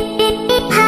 ha